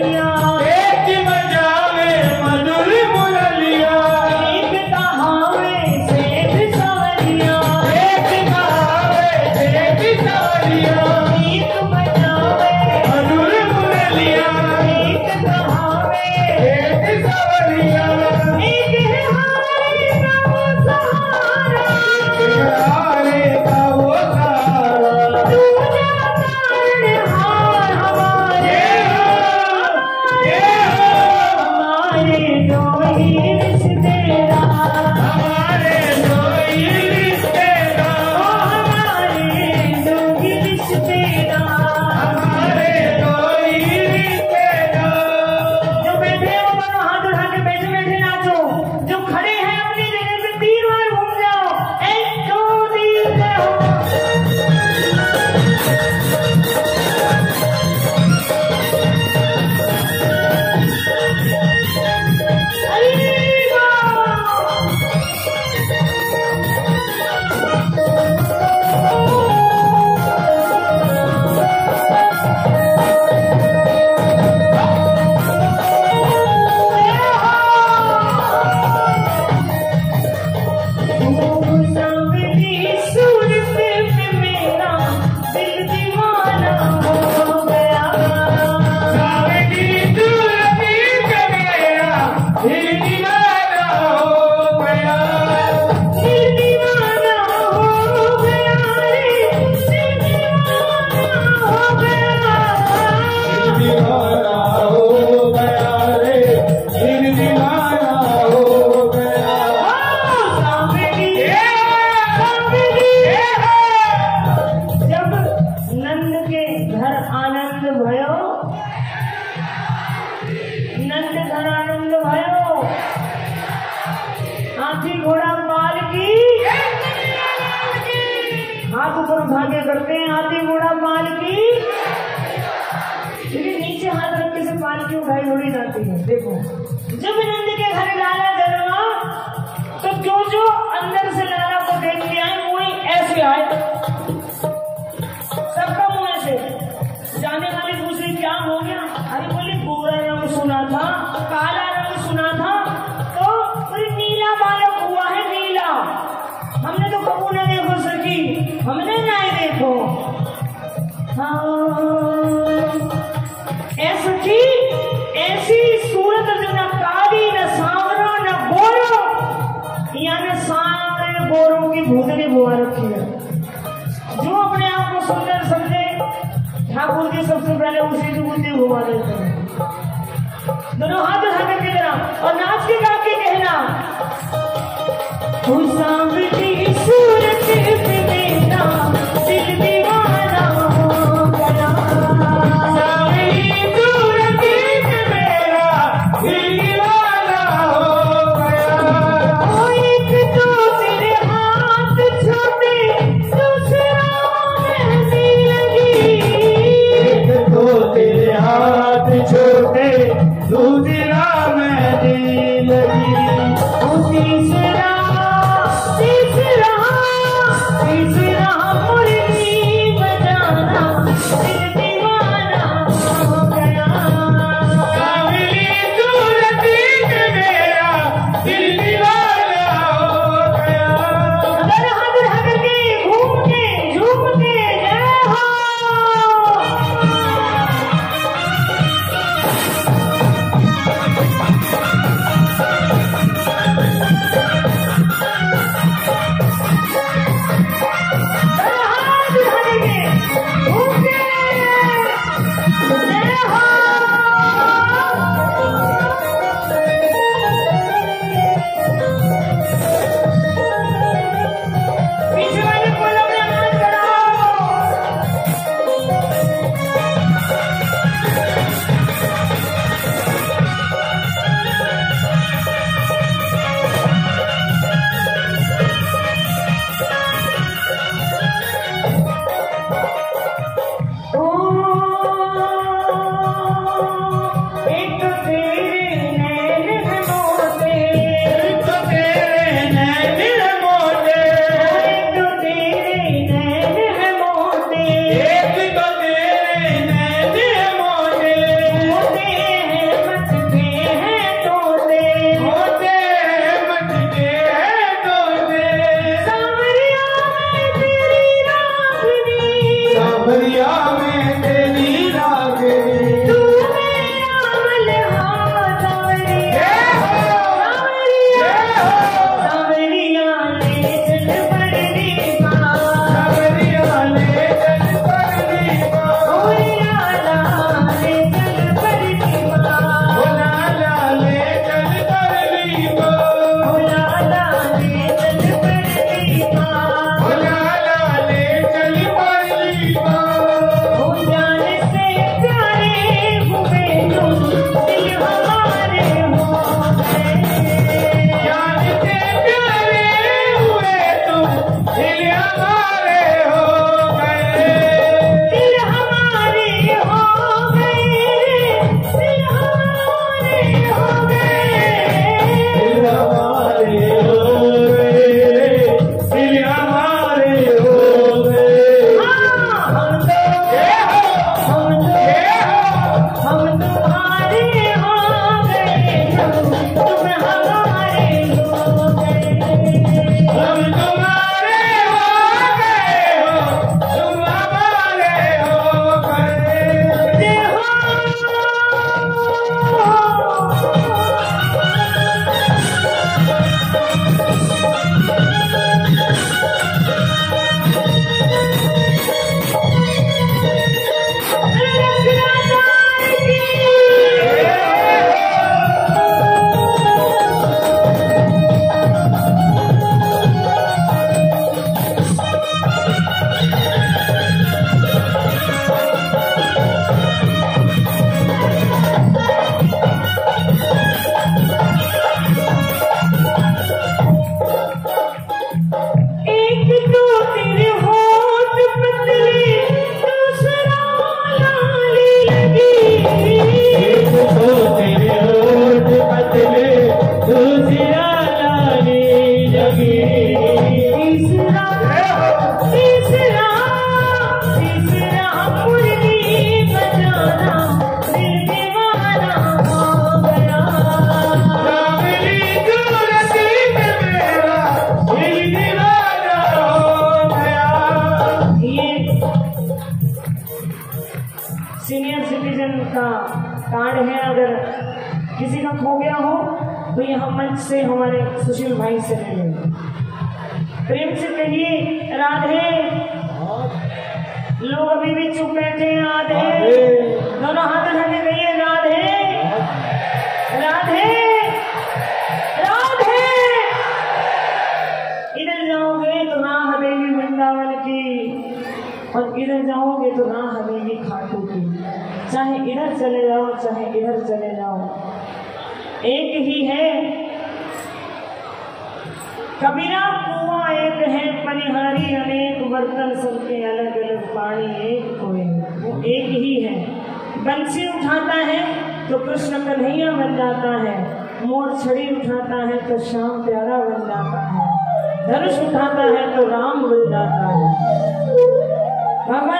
Yeah. Oh. उठा करते हैं, हाथी घोड़ा पाल की। क्योंकि नीचे हाथ रखने से पाल की उठाई थोड़ी जाती है, देखो। जब नंद के घर लाला जन्मा तो जो जो अंदर से लाला को देख के आए ऐसे आए। की भूतनी बुआ रखी है। जो अपने आप को सुंदर समझे, ठाकुर जी सबसे पहले उसी की बुद्धि घुमा देते हैं। दोनों हाथ उठा करके देना और नाच के गा के कहना que te किसी का खो गया हो तो यहाँ मंच से हमारे सुशील भाई से ले लें प्रेम से कहिए राधे। लोग अभी भी चुप बैठे हैं राधे दोनों हाथ के कहिए राधे। राधे। राधे। इधर जाओगे तो राह देवी वृंदावन की और इधर जाओगे तो राह देवी खाटू की। चाहे इधर चले जाओ चाहे इधर चले जाओ। एक ही है। कबीरा कुआ एक है, परिहारी अनेक बर्तन, सबके अलग अलग पानी एक कोई वो एक ही है। बंसी उठाता है तो कृष्ण कन्हैया बन जाता है। मोर छड़ी उठाता है तो श्याम प्यारा बन जाता है। धनुष उठाता है तो राम बन जाता है। भगवान